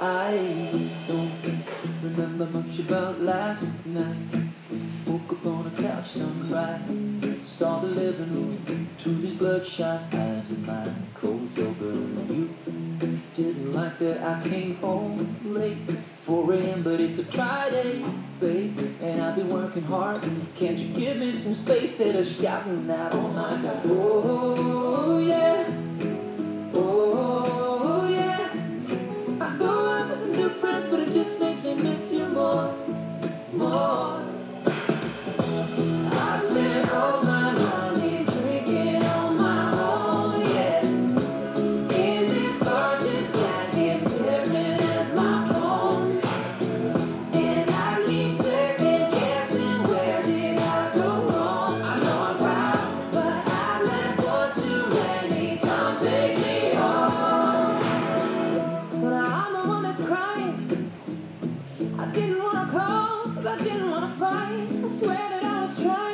I don't remember much about last night. Woke up on a couch sunrise. Saw the living room through these bloodshot eyes of mine. Cold sober. You didn't like that I came home late. 4 a.m. but it's a Friday, babe. And I've been working hard. Can't you give me some space instead of shouting out, oh my god. Oh, oh, oh didn't wanna call, I didn't wanna fight. I swear that I was trying.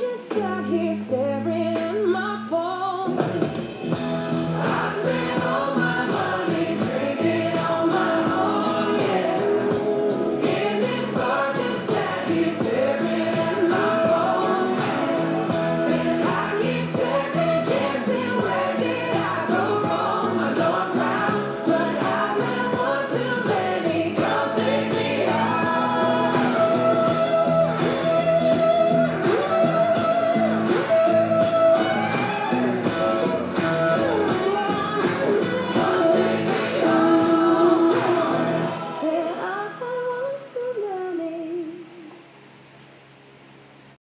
just out here